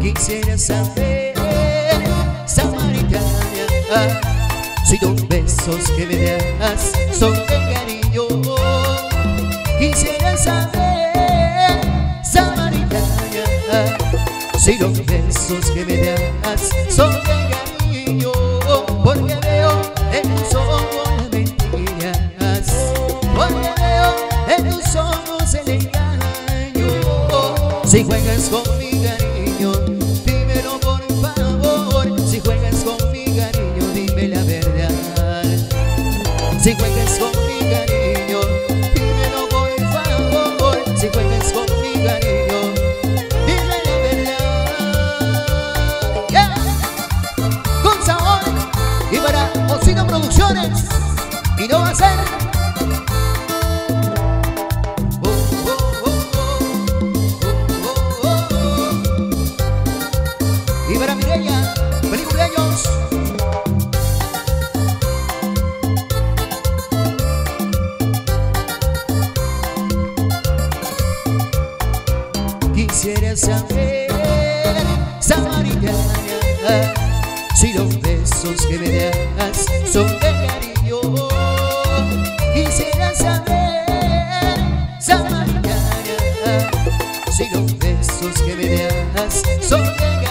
Quisiera saber, samaritana, si los besos que me das son de cariño. Quisiera saber, samaritana, si los besos que me das son de cariño. Porque veo en tus ojos mentiras. Porque veo en tus ojos el engaño. Si juegas con mi cariño, Si juegas con mi cariño, dímelo por favor. Si juegas con mi cariño, dime la verdad. Yeah. Con sabor y para Osino Producciones. Y no va a ser Oh, oh, oh. Y para. Saber, samaritana, si los besos que me das son de cariño. Quisiera saber, samaritana, si los besos que me das son de cariño.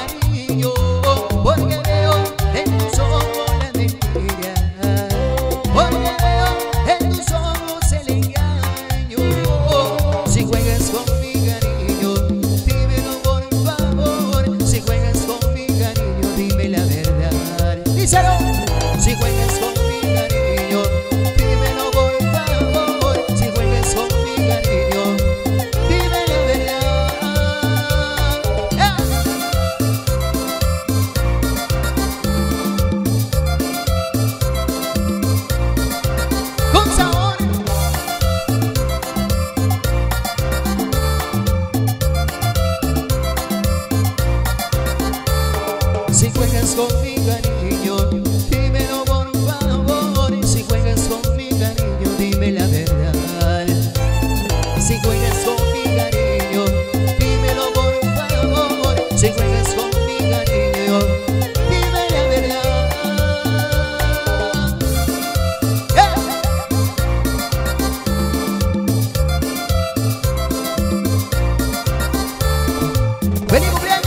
Juegas con mi cariño, dímelo por favor. Si juegas con mi cariño, dime la verdad. Si juegas con mi cariño, dímelo por favor. Si juegas con mi cariño, dime la verdad. ¡Eh! ¡Feliz!